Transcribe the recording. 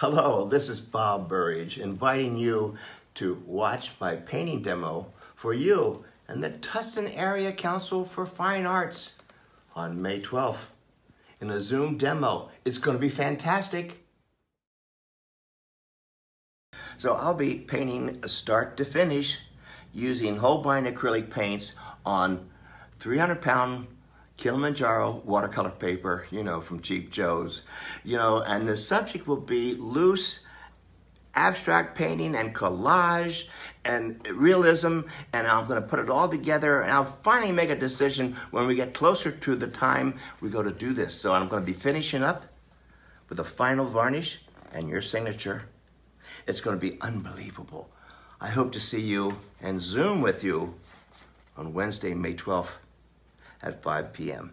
Hello, this is Bob Burridge inviting you to watch my painting demo for you and the Tustin Area Council for Fine Arts on May 12th in a Zoom demo. It's going to be fantastic. So I'll be painting start to finish using Holbein acrylic paints on 300 pound Kilimanjaro watercolor paper, you know, from Cheap Joe's, you know, and the subject will be loose abstract painting and collage and realism, and I'm gonna put it all together, and I'll finally make a decision when we get closer to the time we go to do this. So I'm gonna be finishing up with a final varnish and your signature. It's gonna be unbelievable. I hope to see you and Zoom with you on Wednesday, May 12th at 5 p.m.